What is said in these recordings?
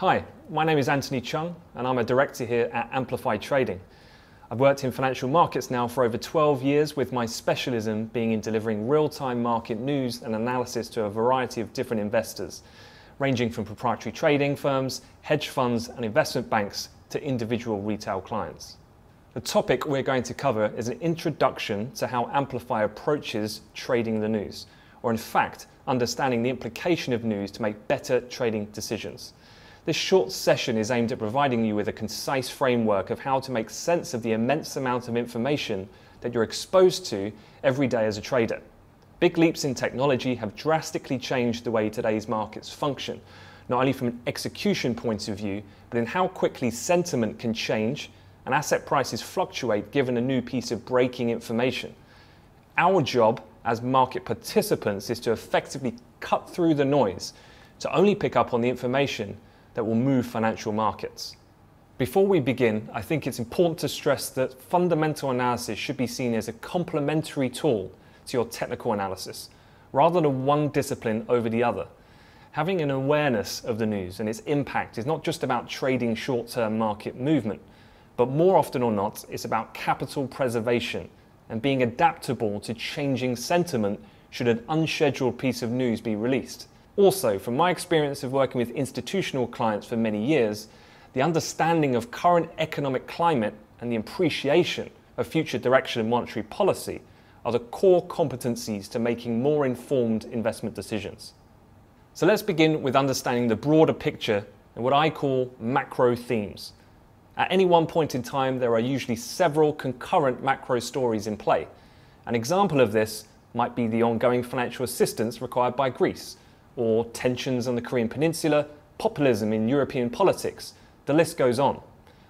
Hi, my name is Anthony Cheung, and I'm a director here at Amplify Trading. I've worked in financial markets now for over 12 years, with my specialism being in delivering real time market news and analysis to a variety of different investors, ranging from proprietary trading firms, hedge funds, and investment banks to individual retail clients. The topic we're going to cover is an introduction to how Amplify approaches trading the news, or in fact, understanding the implication of news to make better trading decisions. This short session is aimed at providing you with a concise framework of how to make sense of the immense amount of information that you're exposed to every day as a trader. Big leaps in technology have drastically changed the way today's markets function, not only from an execution point of view, but in how quickly sentiment can change and asset prices fluctuate given a new piece of breaking information. Our job as market participants is to effectively cut through the noise, to only pick up on the information that will move financial markets. Before we begin, I think it's important to stress that fundamental analysis should be seen as a complementary tool to your technical analysis, rather than one discipline over the other. Having an awareness of the news and its impact is not just about trading short term market movement, but more often or not, it's about capital preservation and being adaptable to changing sentiment should an unscheduled piece of news be released. Also, from my experience of working with institutional clients for many years, the understanding of current economic climate and the appreciation of future direction of monetary policy are the core competencies to making more informed investment decisions. So let's begin with understanding the broader picture and what I call macro themes. At any one point in time, there are usually several concurrent macro stories in play. An example of this might be the ongoing financial assistance required by Greece or tensions on the Korean Peninsula, populism in European politics. The list goes on.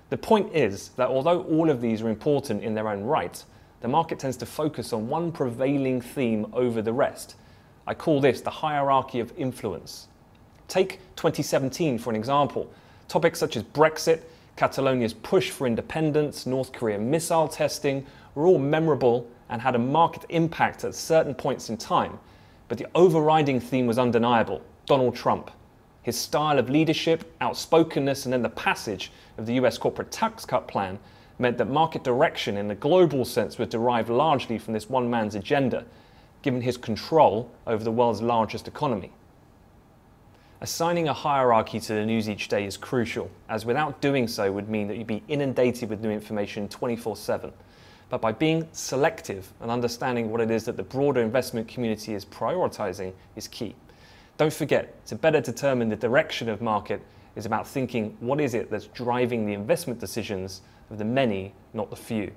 The point is that although all of these are important in their own right, the market tends to focus on one prevailing theme over the rest. I call this the hierarchy of influence. Take 2017 for an example. Topics such as Brexit, Catalonia's push for independence, North Korea missile testing were all memorable and had a market impact at certain points in time. But the overriding theme was undeniable Donald Trump. His style of leadership, outspokenness, and then the passage of the US corporate tax cut plan meant that market direction in the global sense was derived largely from this one man's agenda, given his control over the world's largest economy. Assigning a hierarchy to the news each day is crucial, as without doing so would mean that you'd be inundated with new information 24 7 but by being selective and understanding what it is that the broader investment community is prioritizing is key. Don't forget, to better determine the direction of market is about thinking what is it that's driving the investment decisions of the many, not the few.